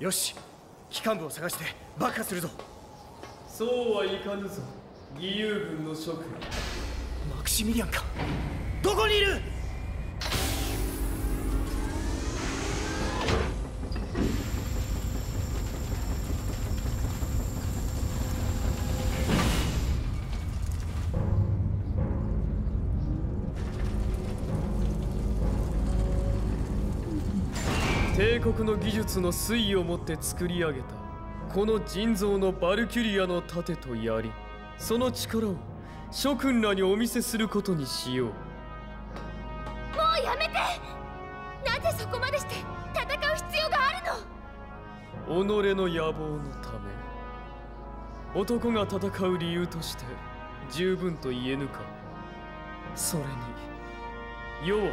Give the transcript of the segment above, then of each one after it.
よし機関部を探して爆破するぞ。そうはいかぬぞ。義勇軍の諸君。マクシミリアンか。どこにいる帝国の技術の粋をもって作り上げたこの人造のバルキュリアの盾と槍その力を諸君らにお見せすることにしよう。もうやめて！なぜそこまでして戦う必要がある己の野望のため。男が戦う理由として十分と言えぬか。それに世は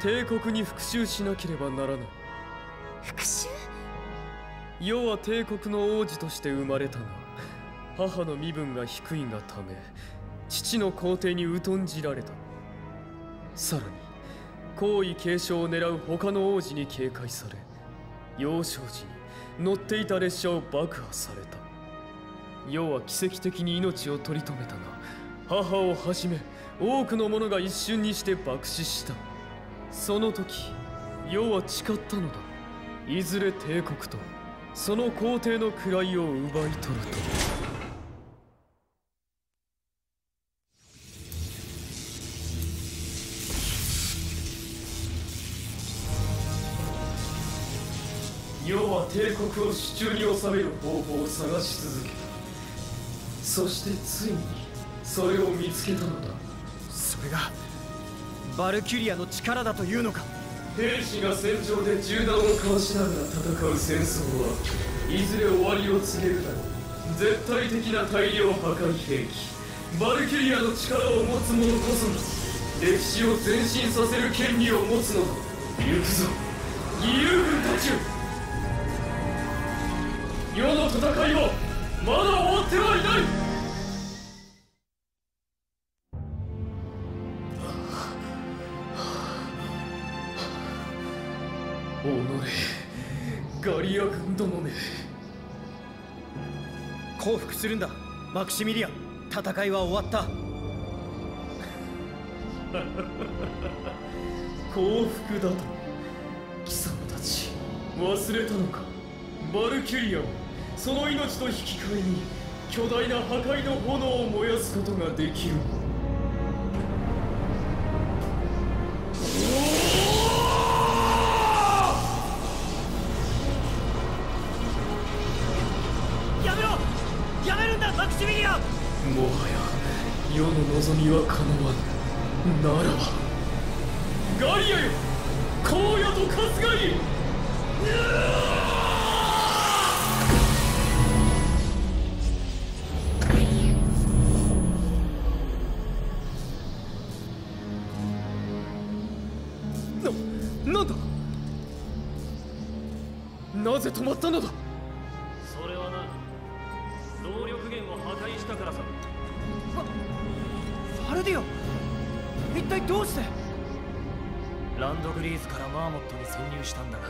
帝国に復讐しなければならない復讐？世は帝国の王子として生まれたが母の身分が低いがため父の皇帝に疎んじられた。さらに皇位継承を狙う他の王子に警戒され幼少時に乗っていた列車を爆破された。世は奇跡的に命を取り留めたが母をはじめ多くの者が一瞬にして爆死した。その時世は誓ったのだ。いずれ帝国とその皇帝の位を奪い取ると。世は帝国を手中に収める方法を探し続けた。そしてついにそれを見つけたのだ。それがバルキュリアの力だというのか。兵士が戦場で銃弾を交わしながら戦う戦争はいずれ終わりを告げるだろう絶対的な大量破壊兵器バルキリアの力を持つ者こそが歴史を前進させる権利を持つのだ行くぞ義勇軍たちよ世の戦いはまだ終わってはいないガリア軍どもめ。降伏するんだ。マクシミリアン。戦いは終わった。降伏だと。貴様たち忘れたのか。バルキュリアはその命と引き換えに巨大な破壊の炎を燃やすことができる。望みは叶わぬ。ならば。ガリアよ荒野と春日に。な、なんだ？なぜ止まったのだ？ルディオ一体どうして？ランドグリーズからマーモットに潜入したんだが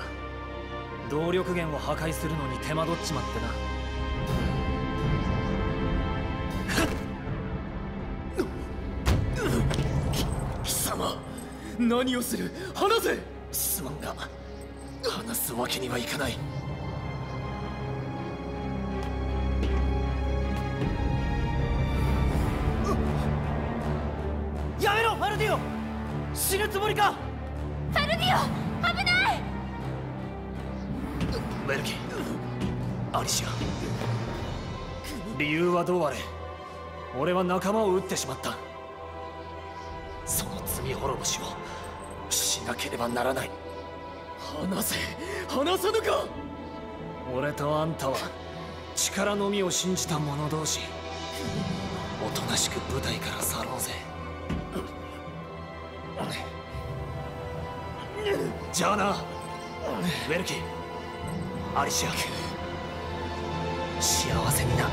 動力源を破壊するのに手間取っちまってな。貴様何をする？話せ！すまんが話すわけにはいかない死ぬつもりか？ファルディオ危ない！ベルキアリシア。理由はどうあれ？俺は仲間を撃ってしまった。その罪滅ぼしをしなければならない。話せ話さぬか！俺とあんたは力のみを信じた者同士おとなしく舞台から去ろうぜじゃあなウェルキアリシア幸せにな。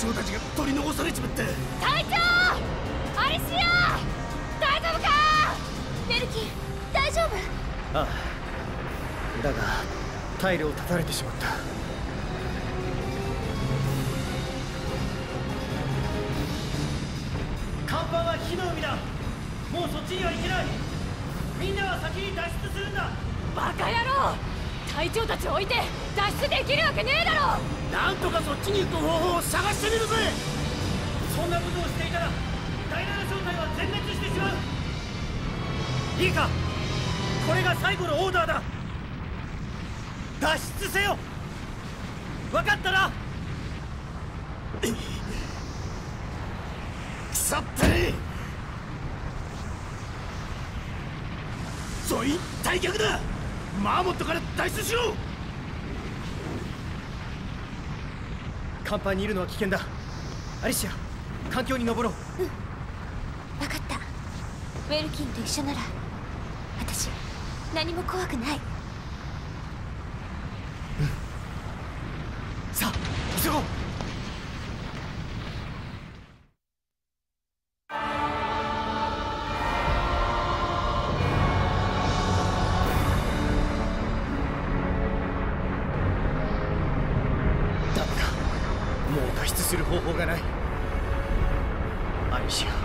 長たちが取り残されちまった隊長アリシア大丈夫か？メルキー大丈夫？ああだがタイルを断たれてしまった。甲板は火の海だ。もうそっちには行けない。みんなは先に脱出するんだ。バカ野郎隊長たちを置いて脱出できるわけねえだろ！なんとかそっちに行く方法を探してみるぜ！そんなことをしていたら第7正体は全滅してしまう！いいか！これが最後のオーダーだ！脱出せよ！分かったな！腐ったねそい退却だ！マーモットから脱出しろ甲板にいるのは危険だ。アリシア環境に登ろう。分かった。ウェルキンと一緒なら私何も怖くない脱出する方法がない。アリシア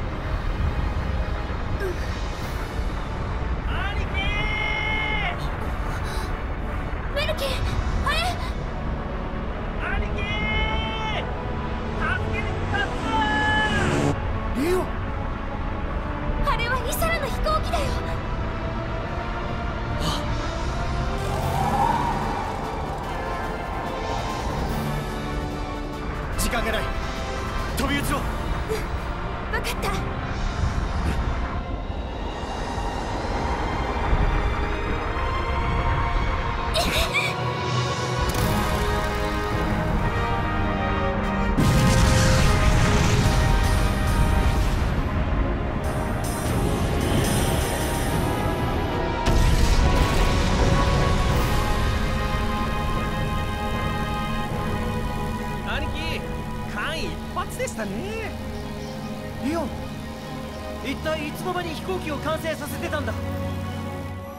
兄貴間一髪でしたね。リオン一体いつの間に飛行機を完成させてたんだ？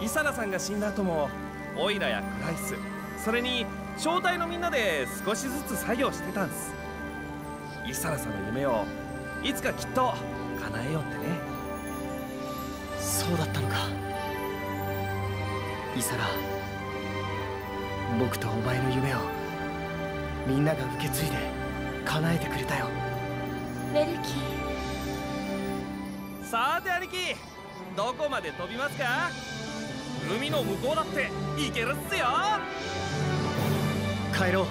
イサナさんが死んだ後もオイラやクライスそれに正体のみんなで少しずつ作業してたんす。イサナさんの夢をいつかきっと叶えようってね。そうだったのか。イサラ僕とお前の夢をみんなが受け継いで叶えてくれたよ。ウェルキンさて兄貴どこまで飛びますか？海の向こうだって行けるっすよ。帰ろう。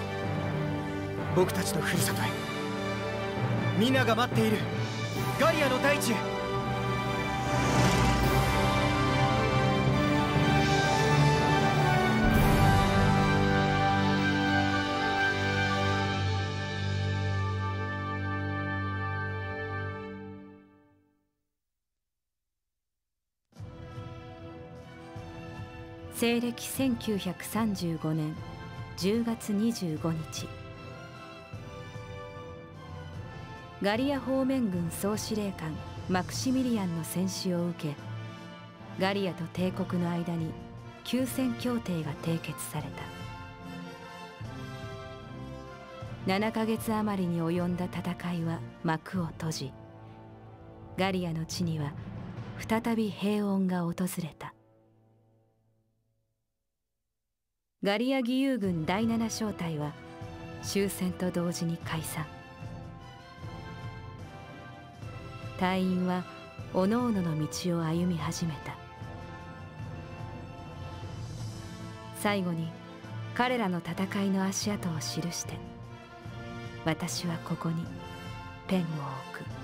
僕たちのふるさとへ。みんなが待っている。ガリアの大地へ西暦1935年10月25日。ガリア方面軍総司令官マクシミリアンの戦死を受けガリアと帝国の間に休戦協定が締結された。7ヶ月余りに及んだ戦いは幕を閉じガリアの地には再び平穏が訪れた。ガリア義勇軍第七小隊は終戦と同時に解散。隊員は各々の道を歩み始めた。最後に彼らの戦いの足跡を記して私はここにペンを置く。